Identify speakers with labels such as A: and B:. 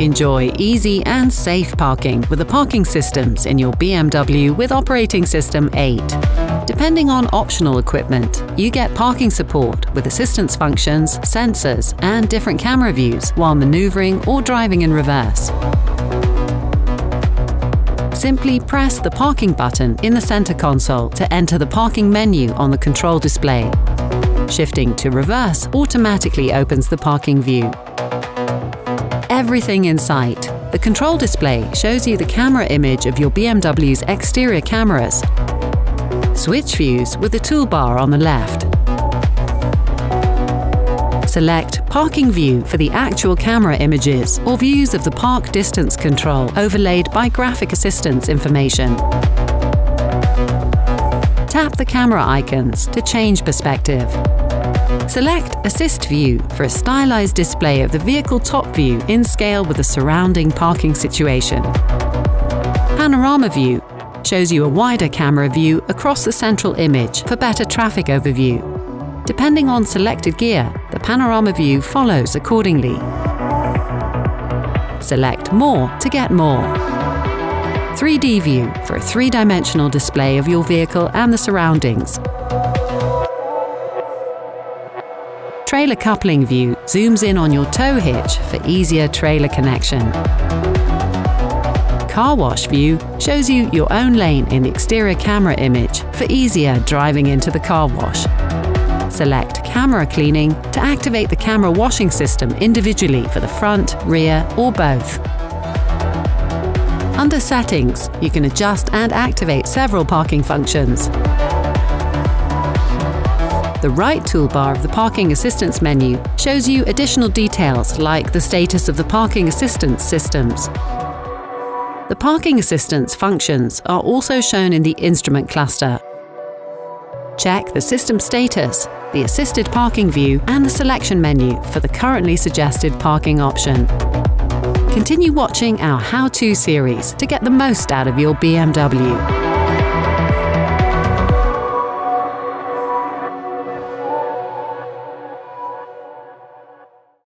A: Enjoy easy and safe parking with the parking systems in your BMW with operating system 8. Depending on optional equipment, you get parking support with assistance functions, sensors, and different camera views while maneuvering or driving in reverse. Simply press the parking button in the center console to enter the parking menu on the control display. Shifting to reverse automatically opens the parking view everything in sight. The control display shows you the camera image of your BMW's exterior cameras. Switch views with the toolbar on the left. Select Parking View for the actual camera images or views of the park distance control overlaid by graphic assistance information. Tap the camera icons to change perspective. Select Assist View for a stylized display of the vehicle top view in scale with the surrounding parking situation. Panorama View shows you a wider camera view across the central image for better traffic overview. Depending on selected gear, the panorama view follows accordingly. Select More to get more. 3D View for a three-dimensional display of your vehicle and the surroundings. Trailer coupling view zooms in on your tow hitch for easier trailer connection. Car wash view shows you your own lane in the exterior camera image for easier driving into the car wash. Select Camera Cleaning to activate the camera washing system individually for the front, rear or both. Under Settings, you can adjust and activate several parking functions. The right toolbar of the Parking Assistance menu shows you additional details like the status of the parking assistance systems. The parking assistance functions are also shown in the instrument cluster. Check the system status, the assisted parking view and the selection menu for the currently suggested parking option. Continue watching our how-to series to get the most out of your BMW.